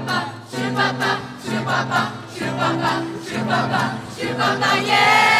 爸爸，是爸爸，是爸爸，是爸爸，是爸爸，是爸爸，耶！Yeah!